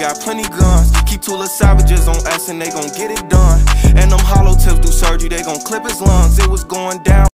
got plenty guns. Keep two little savages on us and they gon' get it done. And them hollow tips do surgery, they gon' clip his lungs. It was going down.